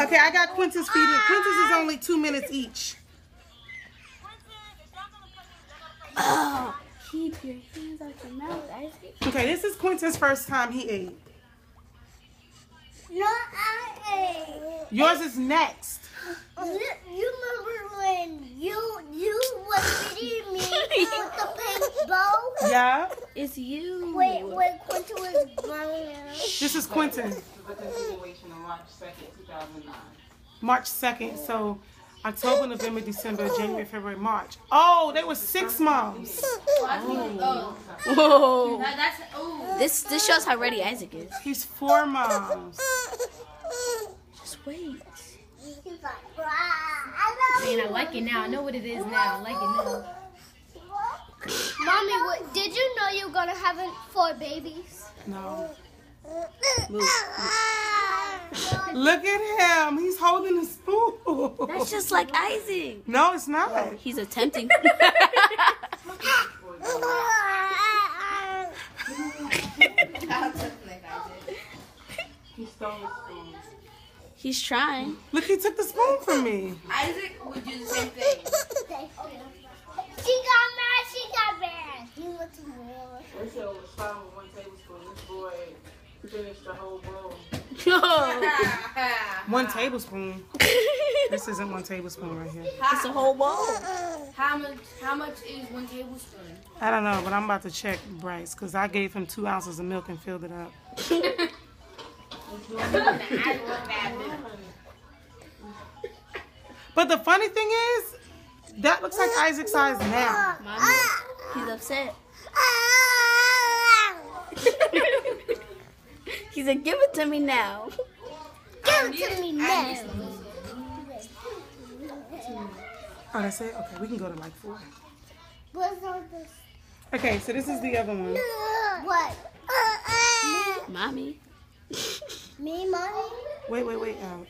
Okay, I got Quintus feeding. Quintus is only two minutes each. Oh, keep your hands out your mouth, Isaac. Okay, this is Quintus' first time he ate. No, I ate. Yours is next. You, you remember when you you was feeding me with the pink bow? Yeah. It's you. Wait, wait, Quinta was growing. This is Quinton. Mm. The continuation on March 2nd, 2009. March 2nd. So October, November, December, January, February, March. Oh, they were six moms. Oh, Whoa. that, that's oh. This this shows how ready Isaac is. He's four moms. Just wait. He's like, "Wow, I Man, I like it now. I know what it is now. I like it now. Mommy, what, did you know you're gonna have four babies? No. Move. Look at him. He's holding a spoon. That's just like Isaac. No, it's not. He's attempting. He stole his spoon. He's trying. Look, he took the spoon from me. Isaac would do the same thing. She got mad. She got mad. He wants more. They said it was fine with one tablespoon. This boy finished the whole bowl. One tablespoon. This isn't one tablespoon right here. It's a whole bowl. How much? How much is one tablespoon? I don't know, but I'm about to check Bryce because I gave him two ounces of milk and filled it up. But the funny thing is, that looks like Isaac's eyes now. Mommy, he's upset. Ah. He's like, give it to me now. Give it to me now. Oh, that's it? Okay, we can go to like four. What's on this? Okay, so this is the other one. What? Uh-uh. Mommy. Me, mommy? Wait, wait, wait. Out.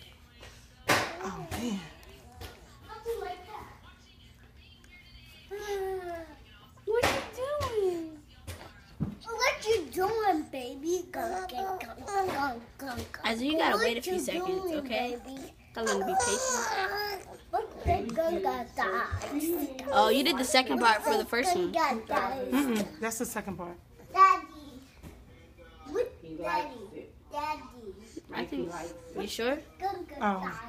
Oh, man. Baby? Go, go, go, go, go, go. You gotta wait a few seconds, okay? baby? I'm gonna be patient. What the gun got died? Oh, you did the second part for the first one. Mm-mm, that's the second part. Daddy. What? He likes Daddy. Daddy. I think. He likes it. You sure? Gun gun Oh.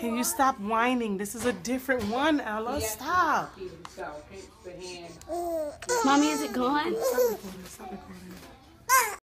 Can you stop whining? This is a different one, Ella. Stop. Mommy, is it gone? Stop recording. Stop recording.